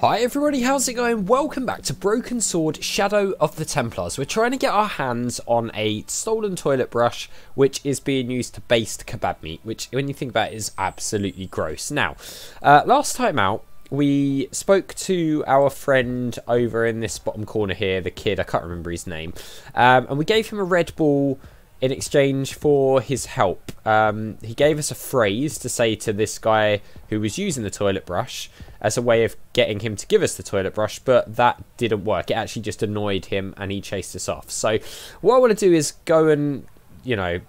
Hi everybody, how's it going? Welcome back to Broken Sword Shadow of the Templars. We're trying to get our hands on a stolen toilet brush which is being used to baste kebab meat, which when you think about it is absolutely gross. Now, uh, last time out we spoke to our friend over in this bottom corner here, the kid, I can't remember his name, um, and we gave him a Red Bull in exchange for his help. Um, he gave us a phrase to say to this guy who was using the toilet brush as a way of getting him to give us the toilet brush, but that didn't work. It actually just annoyed him and he chased us off. So, what I want to do is go and, you know,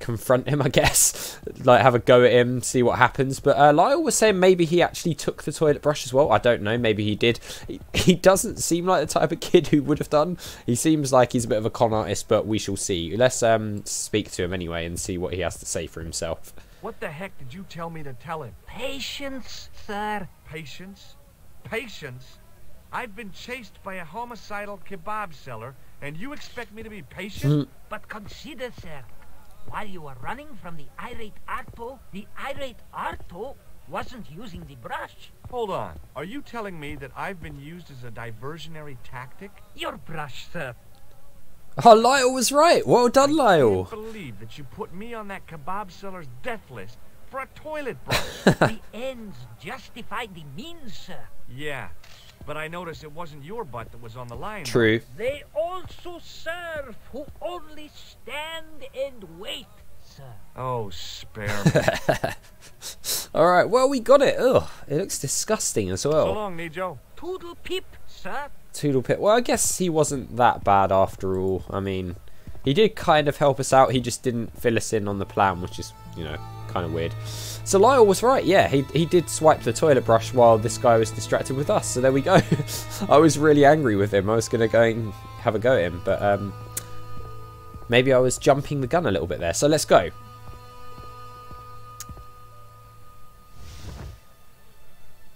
confront him, I guess. like, have a go at him, see what happens. But uh, Lyle was saying maybe he actually took the toilet brush as well. I don't know. Maybe he did. He, he doesn't seem like the type of kid who would have done. He seems like he's a bit of a con artist, but we shall see. Let's um, speak to him anyway and see what he has to say for himself. What the heck did you tell me to tell him? Patience, sir. Patience? Patience? I've been chased by a homicidal kebab seller, and you expect me to be patient? But consider, sir, while you were running from the irate Arto, the irate Arto wasn't using the brush. Hold on. Are you telling me that I've been used as a diversionary tactic? Your brush, sir. Oh, Lyle was right. Well done, Lyle. I can't believe that you put me on that kebab seller's death list for a toilet brush. the ends justified the means, sir. yeah, but I noticed it wasn't your butt that was on the line. True. They also serve who only stand and wait, sir. Oh, spare me. All right. Well, we got it. Ugh, it looks disgusting as well. so well. long, Nejo. Toodle peep, sir. Toodle Pit. Well, I guess he wasn't that bad after all. I mean, he did kind of help us out. He just didn't fill us in on the plan, which is, you know, kind of weird. So Lyle was right. Yeah, he he did swipe the toilet brush while this guy was distracted with us. So there we go. I was really angry with him. I was gonna go and have a go at him, but um, maybe I was jumping the gun a little bit there. So let's go.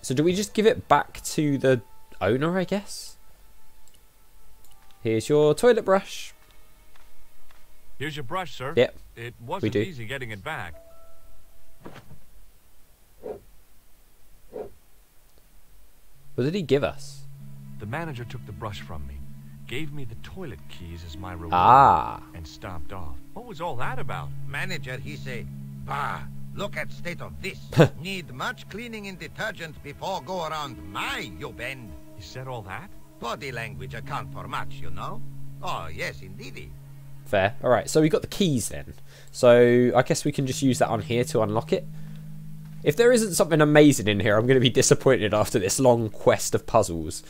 So do we just give it back to the owner, I guess? Here's your toilet brush. Here's your brush, sir. Yep. It wasn't do. easy getting it back. What did he give us? The manager took the brush from me, gave me the toilet keys as my reward, Ah. and stomped off. What was all that about? Manager, he say, Bah, look at state of this. Need much cleaning and detergent before go around my you bend. He said all that? Body language account for much, you know? Oh, yes, indeedy. Fair. All right. So we got the keys then. So I guess we can just use that on here to unlock it. If there isn't something amazing in here, I'm going to be disappointed after this long quest of puzzles.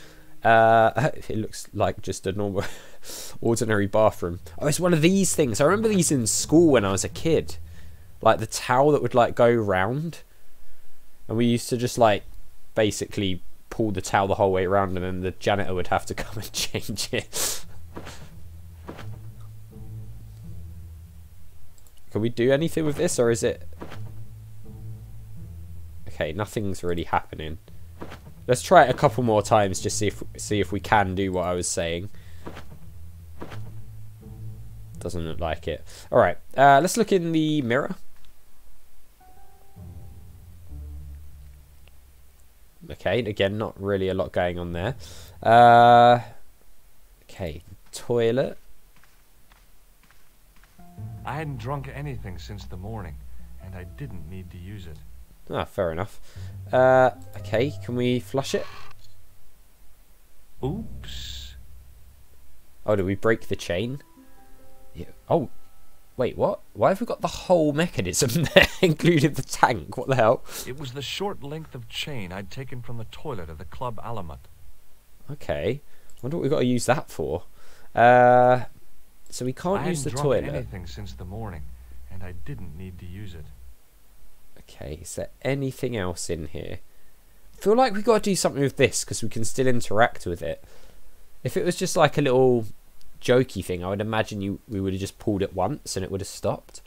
Uh, it looks like just a normal, ordinary bathroom. Oh, it's one of these things. I remember these in school when I was a kid. Like the towel that would like go round, and we used to just like basically pull the towel the whole way around, and then the janitor would have to come and change it. Can we do anything with this, or is it? Okay, nothing's really happening. Let's try it a couple more times, just see if see if we can do what I was saying. Doesn't look like it. All right, uh, let's look in the mirror. Okay, again, not really a lot going on there. Uh, okay, toilet. I hadn't drunk anything since the morning, and I didn't need to use it. Ah, fair enough. Uh, okay, can we flush it? Oops. Oh, did we break the chain? Yeah. Oh, wait, what? Why have we got the whole mechanism there, including the tank? What the hell? It was the short length of chain I'd taken from the toilet of the Club Alamut. Okay. wonder what we've got to use that for. Uh, so we can't I use the toilet. anything since the morning, and I didn't need to use it. Okay, is there anything else in here? I feel like we've got to do something with this because we can still interact with it. If it was just like a little jokey thing, I would imagine you we would have just pulled it once and it would have stopped.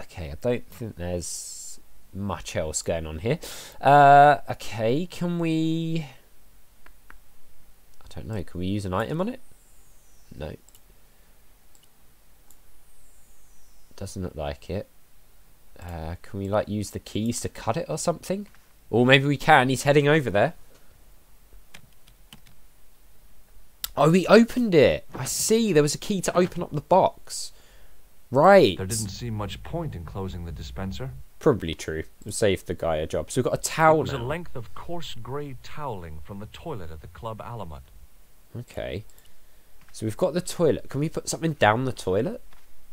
Okay, I don't think there's much else going on here. Uh, okay, can we... I don't know, can we use an item on it? No. Doesn't look like it. Uh, can we like use the keys to cut it or something? Or maybe we can. He's heading over there. Oh, we opened it. I see. There was a key to open up the box. Right. There didn't seem much point in closing the dispenser. Probably true. It'll save the guy a job. So we've got a It towel was a length of coarse grey toweling from the toilet at the Club Alamut. Okay. So we've got the toilet. Can we put something down the toilet?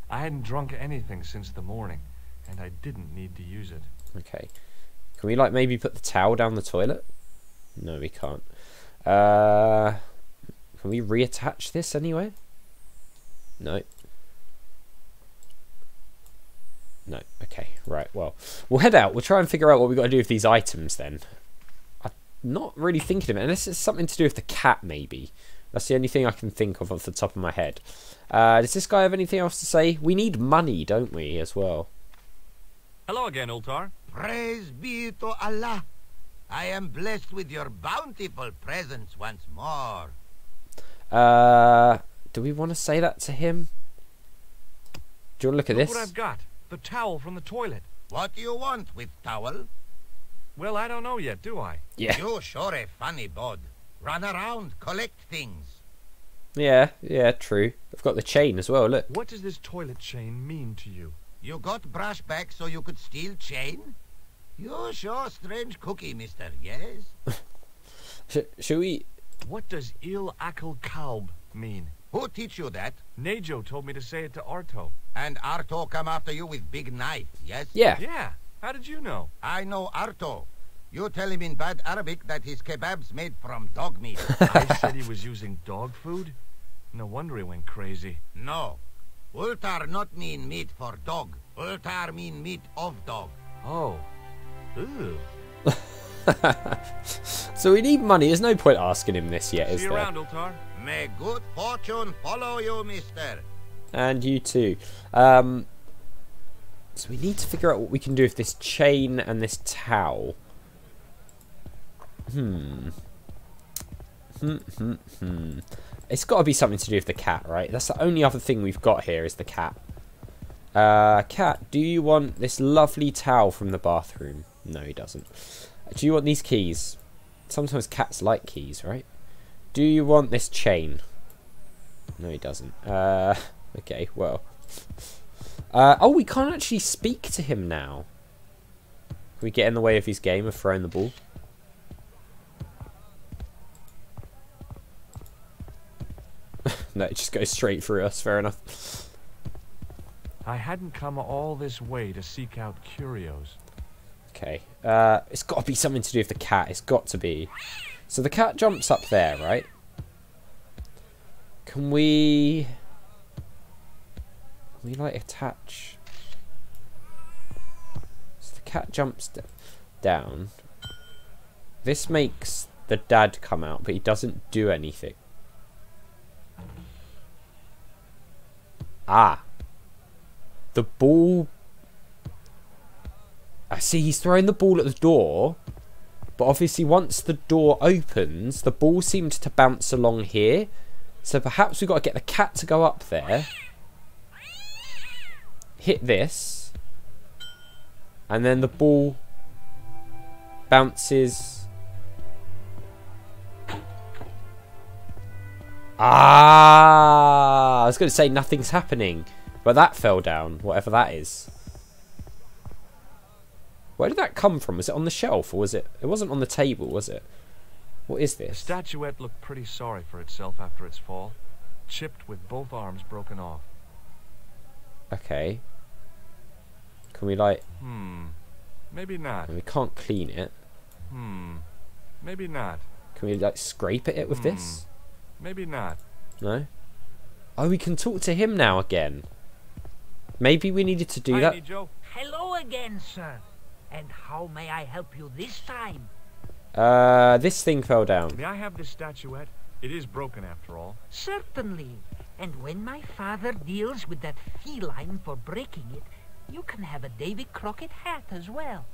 I hadn't drunk anything since the morning, and I didn't need to use it. Okay. Can we like maybe put the towel down the toilet? No, we can't. Uh, can we reattach this anyway? No. No. Okay. Right. Well, we'll head out. We'll try and figure out what we've got to do with these items then. I'm not really thinking of it. Unless it's something to do with the cat, maybe. That's the only thing I can think of off the top of my head. Uh, does this guy have anything else to say? We need money, don't we, as well? Hello again, Ultar. Praise be to Allah. I am blessed with your bountiful presence once more. Uh, do we want to say that to him? Do you want to look at Look this? what I've got. The towel from the toilet. What do you want with towel? Well, I don't know yet, do I? Yeah, You're sure a funny bod. Run around, collect things. yeah, yeah, true. I've got the chain as well. Look. What does this toilet chain mean to you? You got brush back so you could steal chain? You sure strange cookie, mister, yes? Sh- shall we? What does Il Akal Kalb mean? Who teach you that? Nejo told me to say it to Arto. And Arto come after you with big knife, yes? Yeah. Yeah, how did you know? I know Arto. You tell him in bad Arabic that his kebab's made from dog meat. I said he was using dog food? No wonder he went crazy. no. Ultar not mean meat for dog. Ultar mean meat of dog. Oh. Ooh. So we need money. There's no point asking him this yet, is See you there? around, Ultar. May good fortune follow you, mister. And you too. Um. So we need to figure out what we can do with this chain and this towel. Hmm. Hmm. Hmm. Hmm. It's got to be something to do with the cat, right? That's the only other thing we've got here is the cat. Uh, cat, do you want this lovely towel from the bathroom? No, he doesn't. Do you want these keys? Sometimes cats like keys, right? Do you want this chain? No, he doesn't. Uh, okay, well. Uh, oh, we can't actually speak to him now. Can we get in the way of his game of throwing the ball? No, it just goes straight through us. Fair enough. I hadn't come all this way to seek out curios. Okay. Uh, it's got to be something to do with the cat. It's got to be. So the cat jumps up there, right? Can we... Can we, like, attach... So the cat jumps d- down. This makes the dad come out, but he doesn't do anything. Ah. The ball I see he's throwing the ball at the door, but obviously once the door opens, the ball seems to bounce along here. So perhaps we've got to get the cat to go up there, hit this, and then the ball bounces. Ah! I was going to say nothing's happening, but that fell down, whatever that is. Where did that come from? Was it on the shelf or was it? It wasn't on the table, was it? What is this? The statuette looked pretty sorry for itself after its fall, chipped with both arms broken off. Okay. Can we like? Hmm. Maybe not. We can't clean it. Hmm. Maybe not. Can we like scrape at it with this? Maybe not. No. Oh, we can talk to him now again. Maybe we needed to do Hi, that. Nejo. Hello again, sir. And how may I help you this time? Uh, this thing fell down. May I have this statuette? It is broken after all. Certainly. And when my father deals with that feline for breaking it, you can have a Davy Crockett hat as well.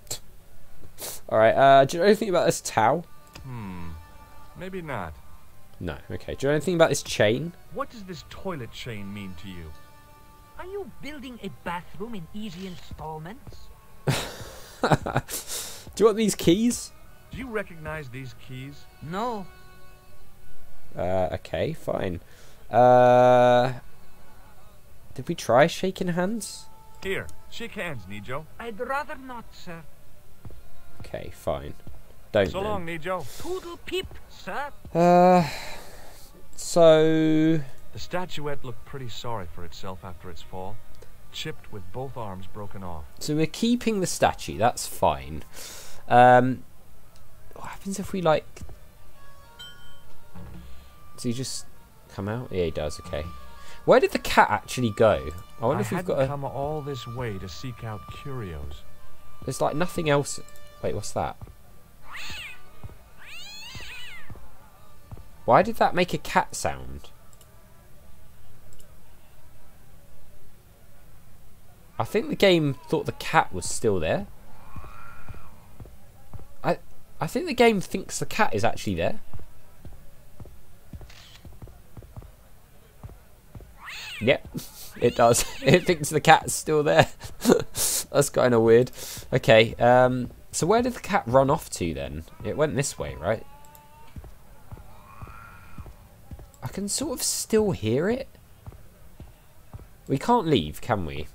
All right. Uh, do you know anything about this towel? Hmm. Maybe not. No. Okay. Do you know anything about this chain? What does this toilet chain mean to you? Are you building a bathroom in easy installments? Do you want these keys? Do you recognize these keys? No. Uh, okay, fine. Uh, did we try shaking hands? Here, shake hands, Nejo. I'd rather not, sir. Okay, fine. Don't. So then. long, Nejo. Toodle peep, sir. Uh, so The statuette looked pretty sorry for itself after its fall, chipped with both arms broken off. so we're keeping the statue. That's fine. Um, what happens if we like? Does he just come out? Yeah, he does. Okay. Where did the cat actually go? I wonder I if we've hadn't got a. come all this way to seek out curios. There's like nothing else. Wait, what's that? Why did that make a cat sound? I think the game thought the cat was still there. I I think the game thinks the cat is actually there. Yep, it does. it thinks the cat's still there. That's kind of weird. Okay, um, so where did the cat run off to then? It went this way, right? Can sort of still hear it. We can't leave, can we?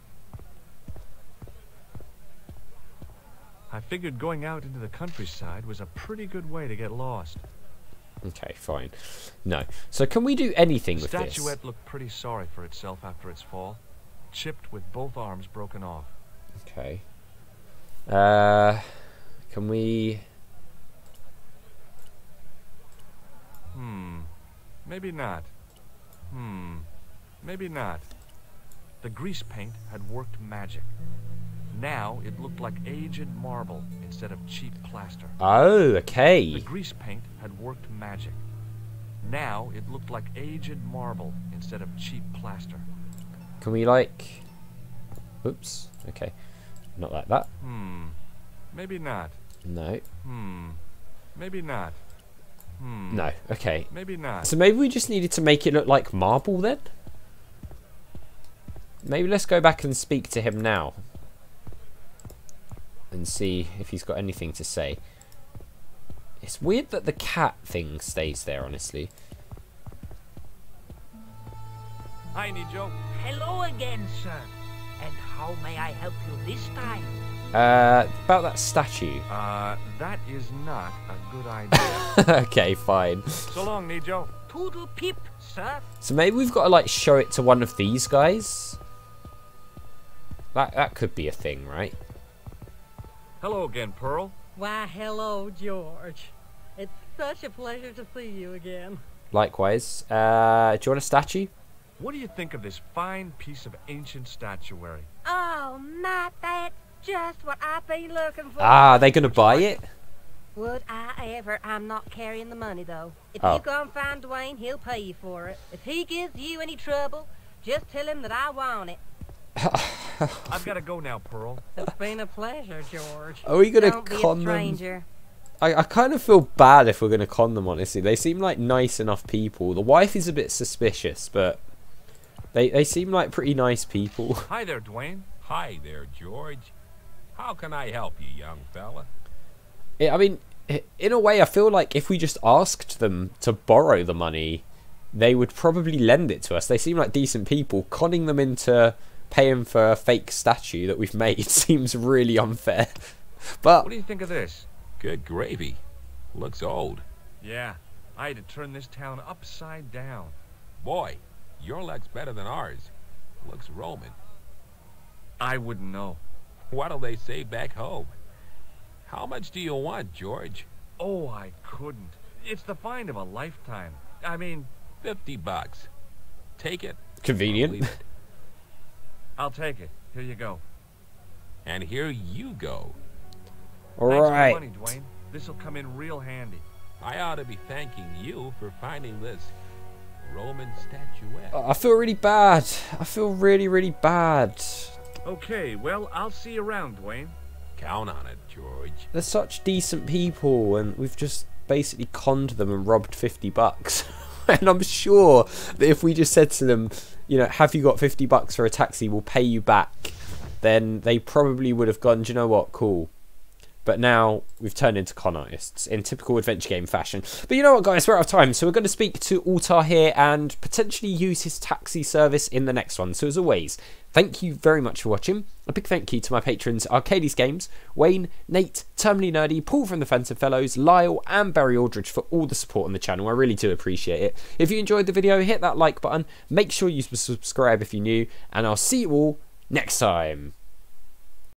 I figured going out into the countryside was a pretty good way to get lost. Okay, fine. No. So can we do anything The with this? statuette looked pretty sorry for itself after its fall, chipped with both arms broken off. Okay. Uh, can we? Hmm. Maybe not. Hmm. Maybe not. The grease paint had worked magic. Now it looked like aged marble instead of cheap plaster. Oh, okay. The grease paint had worked magic. Now it looked like aged marble instead of cheap plaster. Can we like? Oops. Okay. Not like that. Hmm. Maybe not. No. Hmm. Maybe not. Hmm. No. Okay. Maybe not. So maybe we just needed to make it look like marble then? Maybe let's go back and speak to him now. And see if he's got anything to say. It's weird that the cat thing stays there, honestly. Hi, Nejo. Hello again, sir. And how may I help you this time? Uh, about that statue. Uh, that is not a good idea. okay, fine. so long, Nejo. Toodle peep, sir. So maybe we've got to like show it to one of these guys. That that could be a thing, right? Hello again, Pearl. Why, hello, George. It's such a pleasure to see you again. Likewise. Uh, do you want a statue? What do you think of this fine piece of ancient statuary? Oh, not that. Just what I've been looking for. Ah, they gonna buy it? Would I ever? I'm not carrying the money, though. If Oh. you go and find Duane, he'll pay you for it. If he gives you any trouble, just tell him that I want it. I've got to go now, Pearl. It's been a pleasure, George. Are we gonna Don't be a con them? I, I kind of feel bad if we're going to con them, honestly. They seem like nice enough people. The wife is a bit suspicious, but they, they seem like pretty nice people. Hi there, Duane. Hi there, George. How can I help you, young fella? I I mean, in a way, I feel like if we just asked them to borrow the money, they would probably lend it to us. They seem like decent people. Conning them into paying for a fake statue that we've made seems really unfair. But What do you think of this? Good gravy. Looks old. Yeah, I had to turn this town upside down. Boy, your luck's better than ours. Looks Roman. I wouldn't know. What'll they say back home? How much do you want, George? Oh, I couldn't. It's the find of a lifetime. I mean, Fifty bucks. Take it. or convenient. it. I'll take it. Here you go. And here you go. All Thanks for the right. money, Duane. This'll come in real handy. I ought to be thanking you for finding this Roman statuette. I feel really bad. I feel really, really bad. Okay, well, I'll see you around, Duane. Count on it, George. They're such decent people, and we've just basically conned them and robbed 50 bucks. and I'm sure that if we just said to them, you know, have you got 50 bucks for a taxi, we'll pay you back, then they probably would have gone, do you know what, cool. But now we've turned into con artists in typical adventure game fashion. But you know what, guys, we're out of time, so we're going to speak to Ultar here and potentially use his taxi service in the next one. So as always, thank you very much for watching. A big thank you to my patrons Arcades Games, Wayne, Nate, Terminally Nerdy, Paul from the Phantom Fellows, Lyle, and Barry Aldridge for all the support on the channel. I really do appreciate it. If you enjoyed the video, hit that like button. Make sure you subscribe if you're new, and I'll see you all next time.